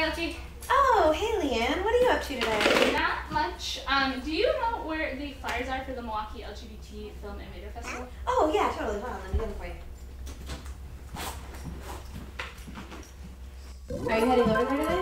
Hey, Lexi. Oh, hey Leanne, what are you up to today? Not much. Um, do you know where the flyers are for the Milwaukee LGBT Film and Video Festival? Oh yeah, totally. Hold on, let me get them for you. Are you heading over there today?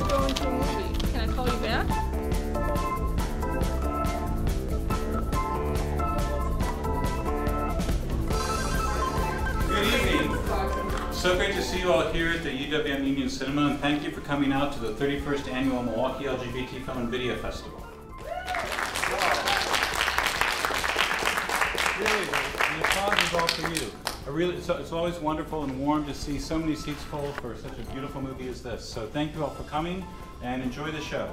To go into a movie. Can I call you back? Good evening. So great to see you all here at the UWM Union Cinema, and thank you for coming out to the 31st Annual Milwaukee LGBT Film and Video Festival. Really, the applause is all for you. I really, it's, it's always wonderful and warm to see so many seats full for such a beautiful movie as this. So thank you all for coming, and enjoy the show.